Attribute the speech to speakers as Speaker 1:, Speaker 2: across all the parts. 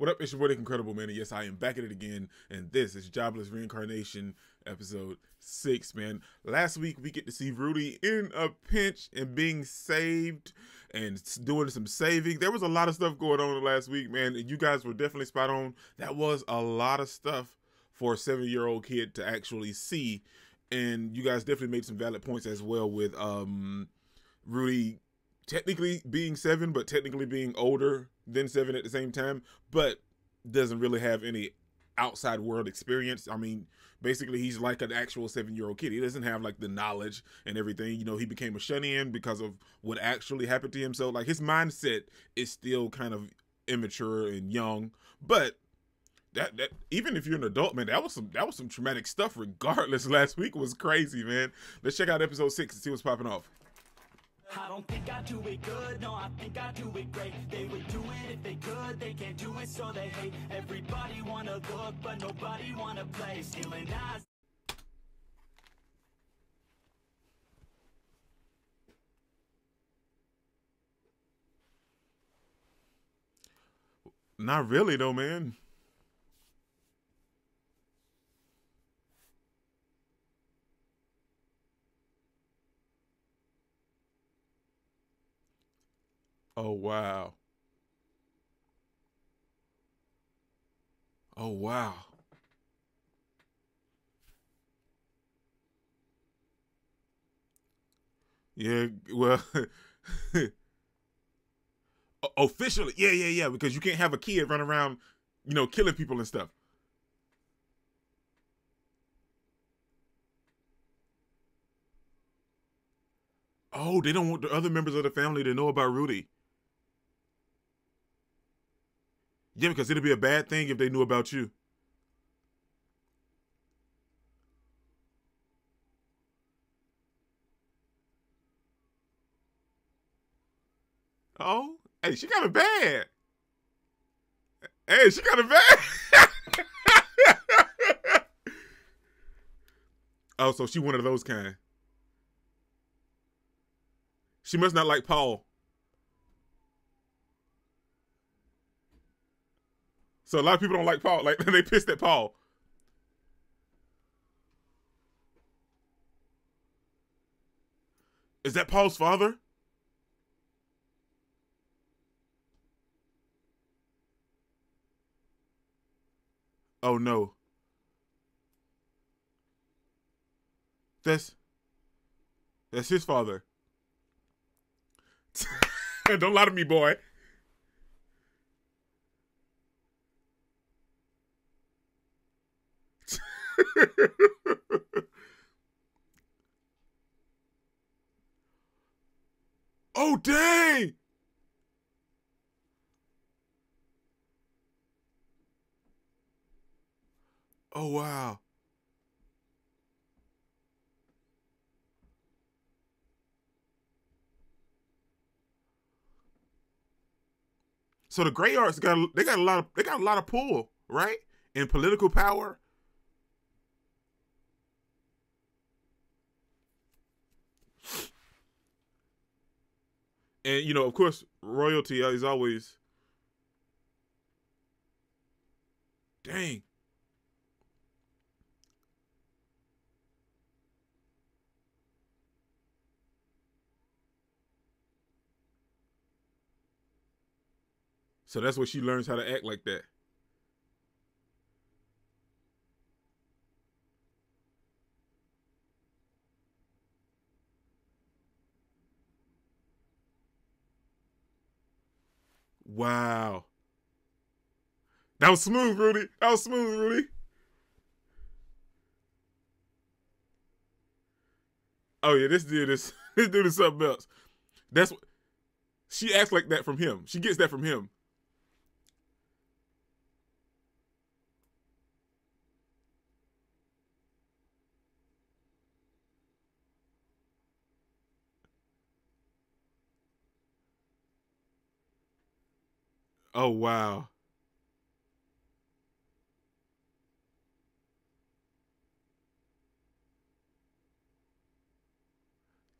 Speaker 1: What up? It's your boy, Incredible Man. And yes, I am back at it again. And this is Jobless Reincarnation, episode six, man. Last week, we get to see Rudy in a pinch and being saved and doing some saving. There was a lot of stuff going on last week, man. And you guys were definitely spot on. That was a lot of stuff for a seven year old kid to actually see. And you guys definitely made some valid points as well with um, Rudy technically being seven, but technically being older than seven at the same time, but doesn't really have any outside world experience. I mean, basically he's like an actual seven year old kid. He doesn't have like the knowledge and everything. You know, he became a shut in because of what actually happened to him. So like his mindset is still kind of immature and young. But that that even if you're an adult, man, that was some that was some traumatic stuff regardless. Last week was crazy, man. Let's check out episode six and see what's popping off. I don't think I do it good, no, I think I do it great. They would do it if they could, they can't do it so they hate. Everybody wanna look, but nobody wanna play. Stealing eyes. Not really though, man. Oh, wow. Oh, wow. Yeah, well, officially, yeah, yeah, yeah, because you can't have a kid run around, you know, killing people and stuff. Oh, they don't want the other members of the family to know about Rudy. Yeah, because it'd be a bad thing if they knew about you. Oh, hey, she got it bad. Hey, she got it bad. oh, so she one of those kind. She must not like Paul. So a lot of people don't like Paul. Like they pissed at Paul. Is that Paul's father? Oh no. That's that's his father. don't lie to me, boy. oh, dang! Oh, wow. So the Greyrats got they got a lot of they got a lot of pull, right? In political power and you know, of course, royalty is always. Dang. So that's where she learns how to act like that. Wow. That was smooth, Rudy. That was smooth, Rudy. Oh yeah, this dude is this dude is something else. That's what she acts like that from him. She gets that from him. Oh wow.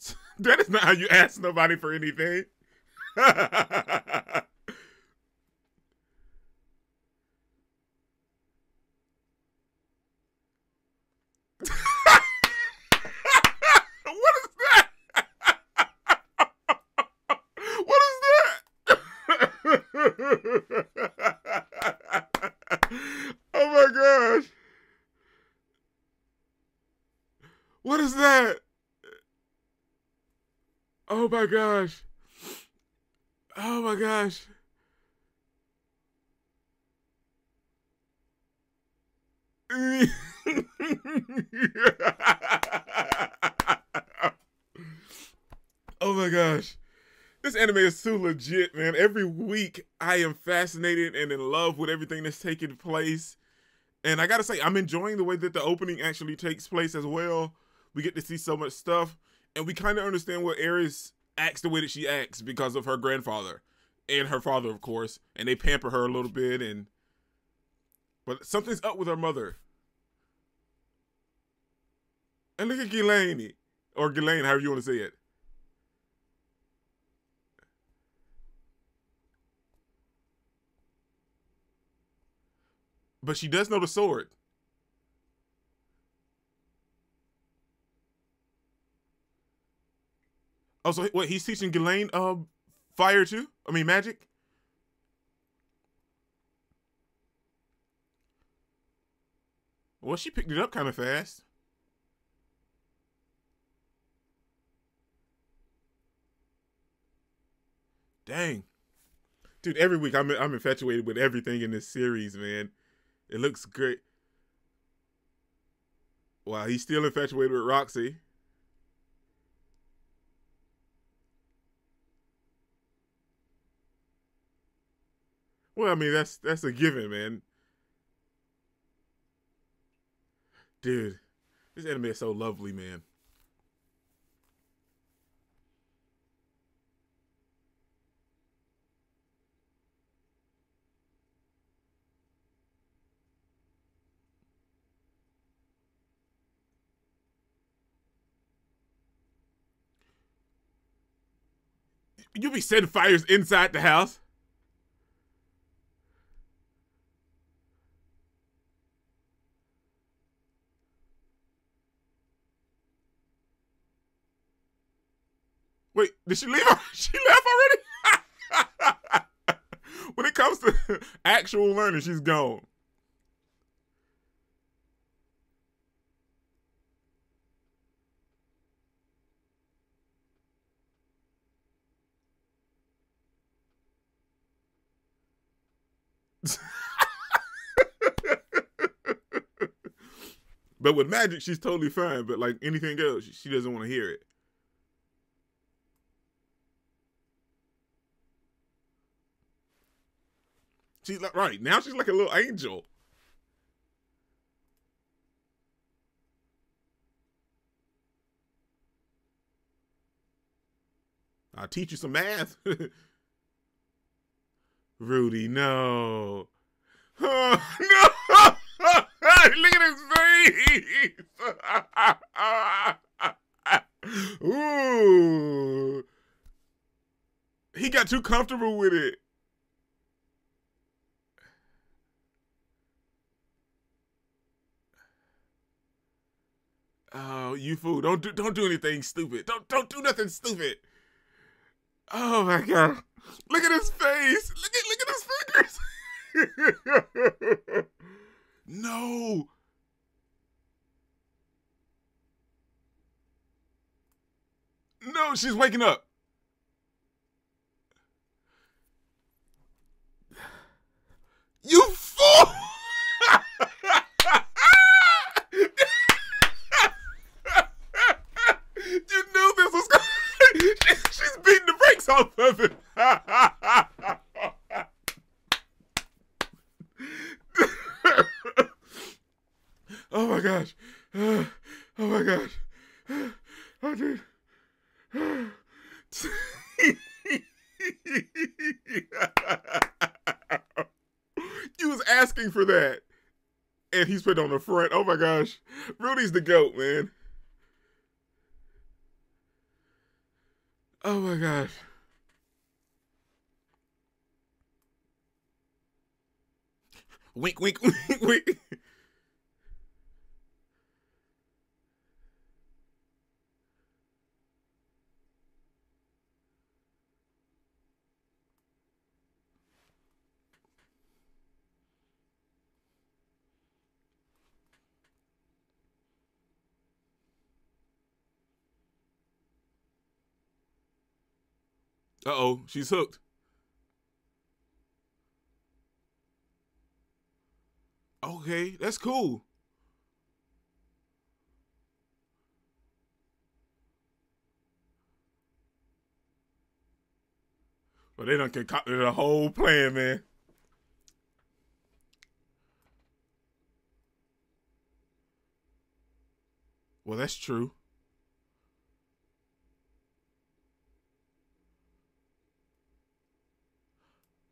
Speaker 1: that is not how you ask nobody for anything. oh my gosh. What is that? Oh my gosh. Oh my gosh. oh my gosh. This anime is too legit, man. Every week I am fascinated and in love with everything that's taking place. And I gotta say, I'm enjoying the way that the opening actually takes place as well. We get to see so much stuff, and we kind of understand what Eris acts the way that she acts because of her grandfather and her father, of course. And they pamper her a little bit, and but something's up with her mother. And look at Ghislaine, or Ghislaine, however you want to say it. But she does know the sword. Oh, so what? He's teaching Ghislaine uh, fire too? I mean, magic? Well, she picked it up kind of fast. Dang. Dude, every week I'm I'm infatuated with everything in this series, man. It looks great. Wow, he's still infatuated with Roxy. Well, I mean that's that's a given, man. Dude, this anime is so lovely, man. You be setting fires inside the house? Wait, did she leave? She left already? when it comes to actual learning, she's gone. but with magic, she's totally fine. But like anything else, she doesn't want to hear it. She's like right now. She's like a little angel. I'll teach you some math. Rudy, no. Oh, no! Look at his face! Ooh. He got too comfortable with it. Oh, you fool! Don't do don't do anything stupid. Don't don't do nothing stupid. Oh my god! Look at his face. Look at look at his fingers. no. No, she's waking up. You fool! you knew this was going. She's beating the brakes off of it. oh my gosh. Oh my gosh. Oh, dude. you was asking for that. Put on the front. Oh my gosh. Rudy's the goat, man. Oh my gosh. Wink, wink, wink, wink. Uh oh, she's hooked. Okay, that's cool. But they done concocted a whole plan, man. Well, that's true.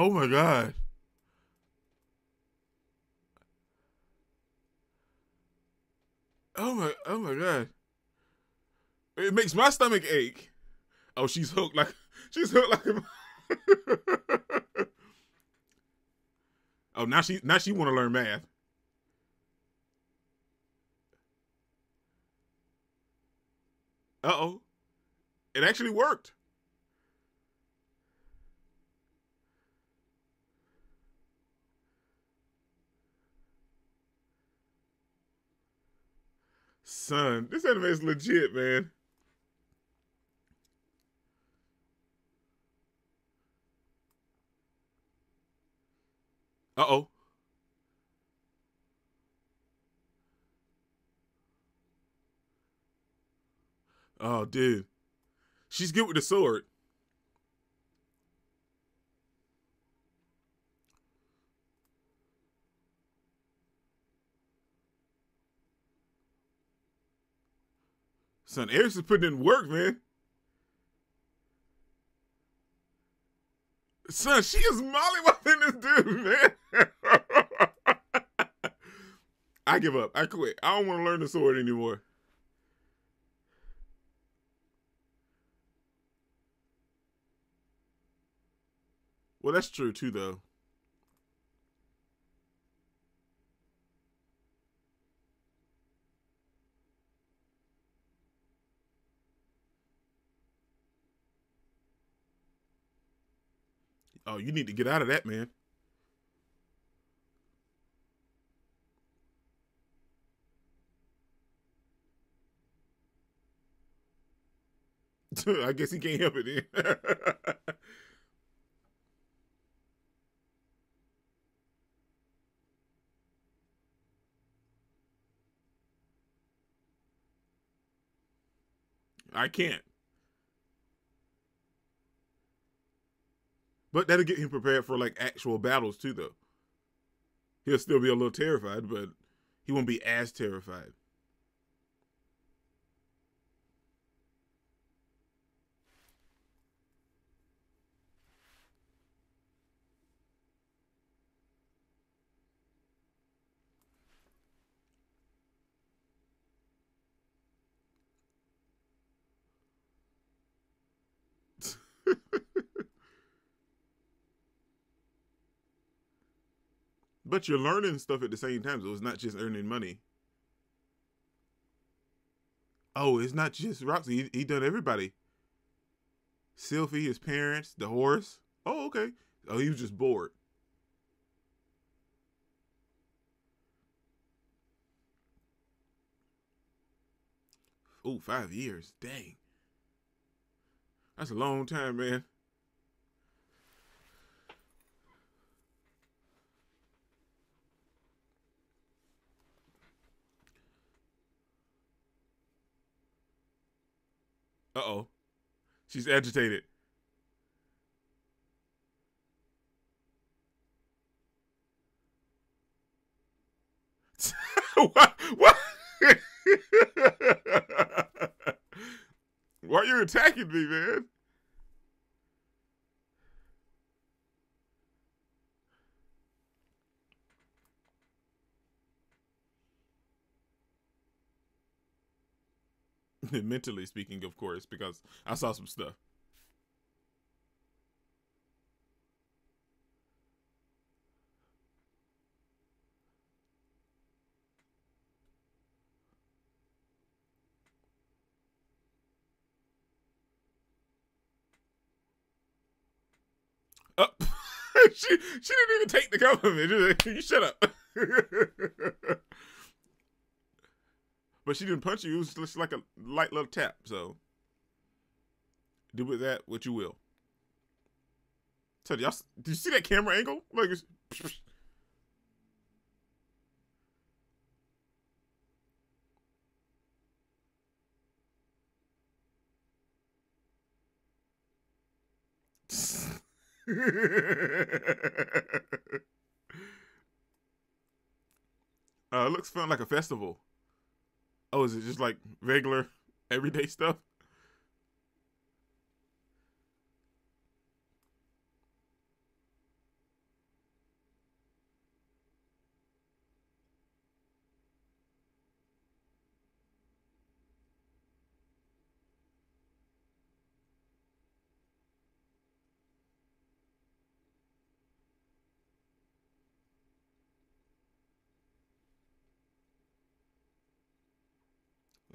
Speaker 1: Oh my god. Oh my oh my god. It makes my stomach ache. Oh, she's hooked like she's hooked like a oh, now she now she want to learn math. Uh oh, it actually worked. Son, this anime is legit, man. Uh oh. Oh, dude. She's good with the sword. Son, Eric's putting in work, man. Son, she is mollywopping this dude, man. I give up. I quit. I don't want to learn the sword anymore. Well, that's true too, though. You need to get out of that, man. I guess he can't help it then. I can't. But that'll get him prepared for like actual battles too, though. He'll still be a little terrified, but he won't be as terrified. But you're learning stuff at the same time, so it's not just earning money. Oh, it's not just Roxy. He, he done everybody. Sylphie, his parents, the horse. Oh, okay. Oh, he was just bored. Oh, five years. Dang. That's a long time, man. Uh oh. She's agitated. what? What? Why are you attacking me, man? mentally speaking, of course, because I saw some stuff. Oh, she she didn't even take the compliment. You shut up. But she didn't punch you. It was just like a light little tap. So do with that what you will. Tell y'all, do you see that camera angle? Like, it's, uh, it looks fun like a festival. Oh, is it just like regular everyday stuff?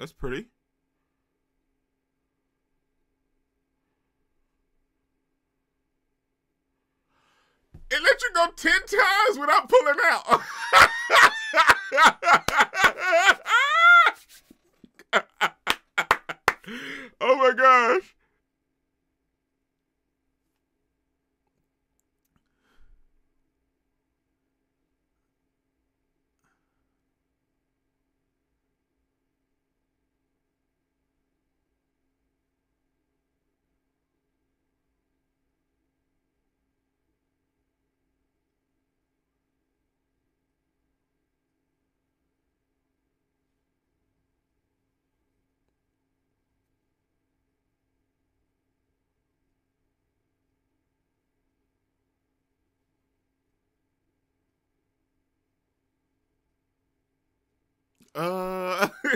Speaker 1: That's pretty. It let you go 10 times without pulling out. oh my gosh. Uh.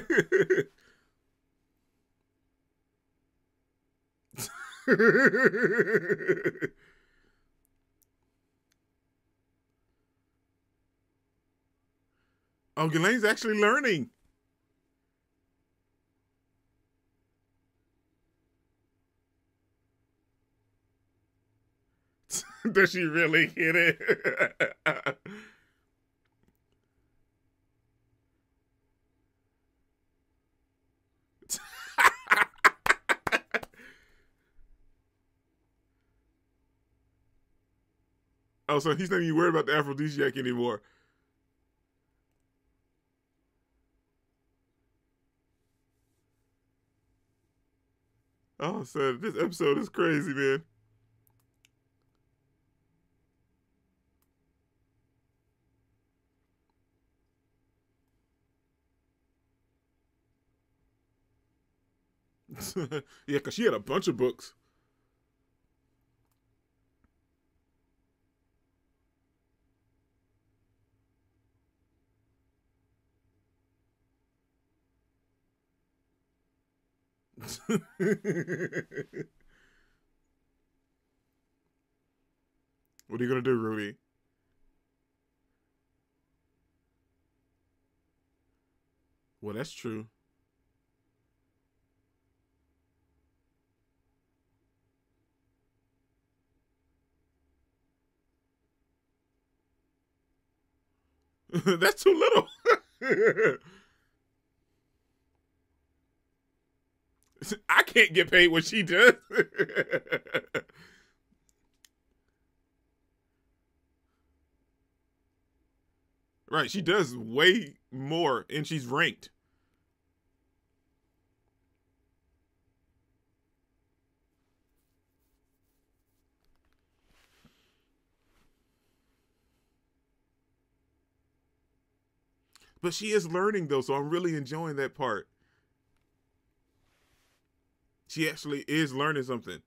Speaker 1: oh, Ghislaine's actually learning. Does she really hit it? Oh, so he's not even worried about the aphrodisiac anymore. Oh, so this episode is crazy, man. yeah, because she had a bunch of books. what are you gonna do, Rudy? Well, that's true. that's too little. I can't get paid what she does. right, she does way more and she's ranked. But she is learning though, so I'm really enjoying that part. She actually is learning something.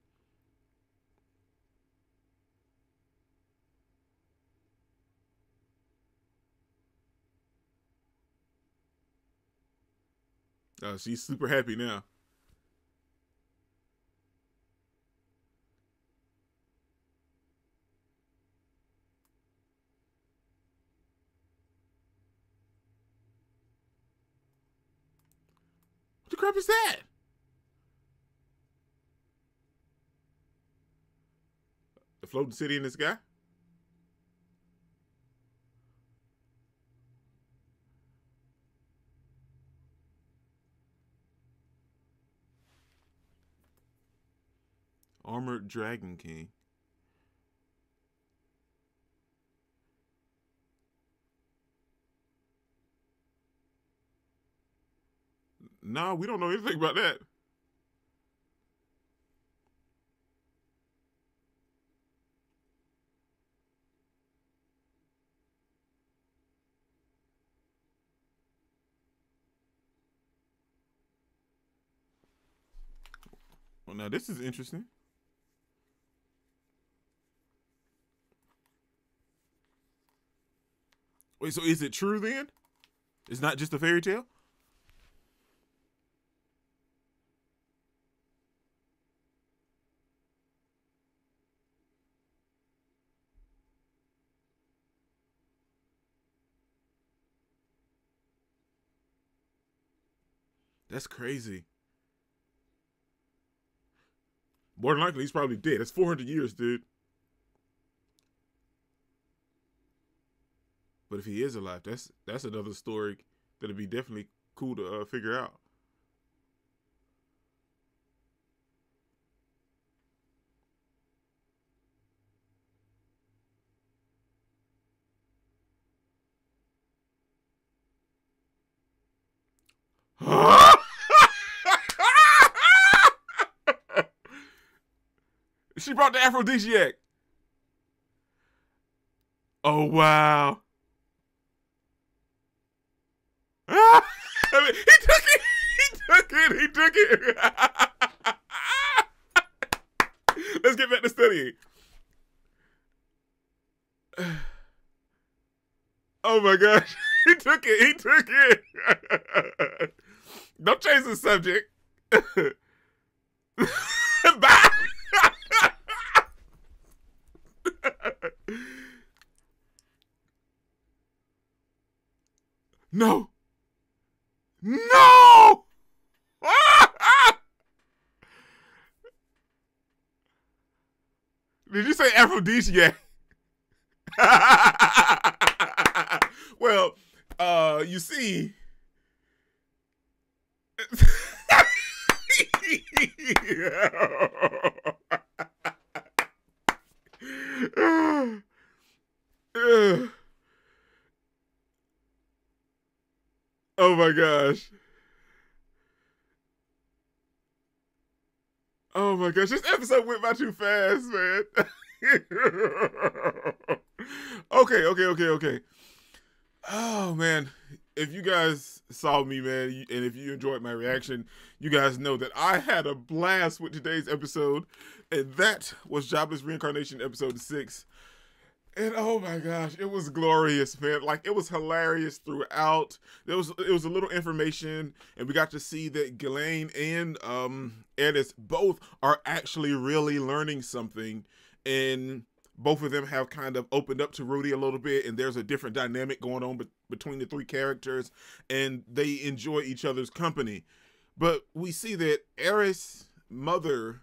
Speaker 1: Oh, she's super happy now. What the crap is that? floating city in the sky? Armored Dragon King. Nah, we don't know anything about that. Well, now this is interesting. Wait, so is it true then? It's not just a fairy tale? That's crazy. More than likely, he's probably dead. That's 400 years, dude. But if he is alive, that's that's another story that'd be definitely cool to uh, figure out. She brought the aphrodisiac. Oh wow. I mean, he took it. He took it. He took it. Let's get back to studying. Oh my gosh. He took it. He took it. Don't change the subject. Bye. No. No! Did you say aphrodisiac? well, uh, you see. Oh my gosh. Oh my gosh, this episode went by too fast, man. okay, okay, okay, okay. Oh man, if you guys saw me, man, and if you enjoyed my reaction, you guys know that I had a blast with today's episode, and that was Jobless Reincarnation episode six. And oh my gosh, it was glorious, man. Like it was hilarious throughout. There was it was a little information, and we got to see that Ghislaine and um Eris both are actually really learning something. And both of them have kind of opened up to Rudy a little bit, and there's a different dynamic going on be- between the three characters, and they enjoy each other's company. But we see that Eris' mother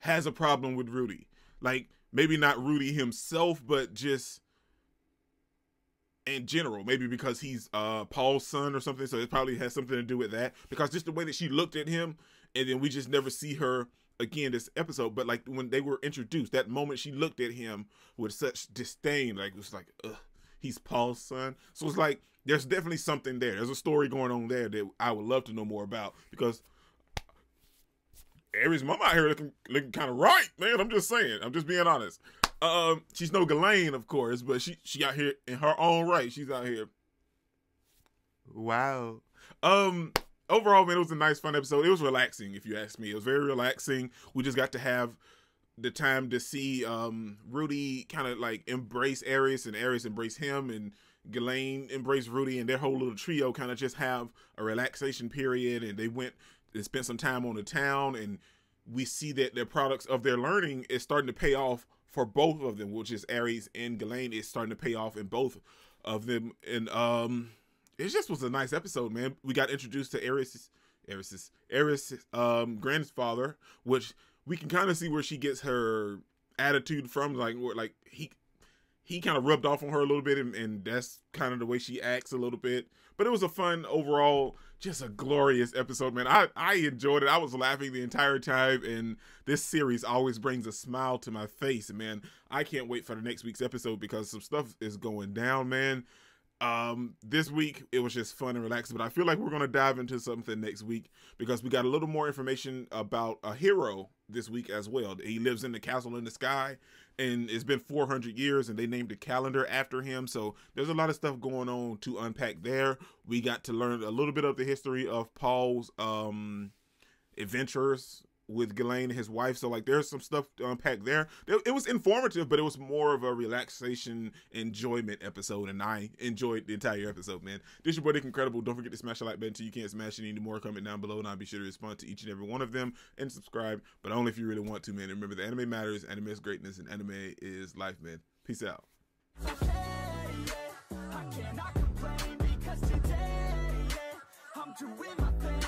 Speaker 1: has a problem with Rudy. Like maybe not Rudy himself, but just in general, maybe because he's uh Paul's son or something. So it probably has something to do with that. Because just the way that she looked at him, and then we just never see her again this episode. But like when they were introduced, that moment she looked at him with such disdain, like it was like, ugh, he's Paul's son. So it's like there's definitely something there. There's a story going on there that I would love to know more about because Eris mom out here looking looking kind of right, man. I'm just saying. I'm just being honest. Um, she's no Ghislaine, of course, but she she out here in her own right. She's out here. Wow. Um. Overall, man, it was a nice, fun episode. It was relaxing, if you ask me. It was very relaxing. We just got to have the time to see um Rudy kind of like embrace Eris and Eris embrace him and Ghislaine embrace Rudy and their whole little trio kind of just have a relaxation period and they went they spent some time on the town and we see that the products of their learning is starting to pay off for both of them, which is Eris and Ghislaine is starting to pay off in both of them. And um it just was a nice episode, man. We got introduced to Eris Eris Eris um grandfather, which we can kind of see where she gets her attitude from, like where, like he he kind of rubbed off on her a little bit, and, and that's kind of the way she acts a little bit. But it was a fun overall, just a glorious episode, man. I I enjoyed it. I was laughing the entire time, and this series always brings a smile to my face, man. I can't wait for the next week's episode because some stuff is going down, man. Um, this week it was just fun and relaxed, but I feel like we're gonna dive into something next week because we got a little more information about a hero this week as well. He lives in the castle in the sky, and it's been 400 years, and they named a calendar after him. So there's a lot of stuff going on to unpack there. We got to learn a little bit of the history of Paul's um adventures with Ghislaine and his wife. So like there's some stuff to unpack there. It was informative, but it was more of a relaxation enjoyment episode, and I enjoyed the entire episode, man. This your boy Nick Incredible. Don't forget to smash the like button so you can't smash any more. Comment down below, and I'll be sure to respond to each and every one of them and subscribe. But only if you really want to, man. And remember, the anime matters, anime is greatness, and anime is life, man. Peace out. doing my thing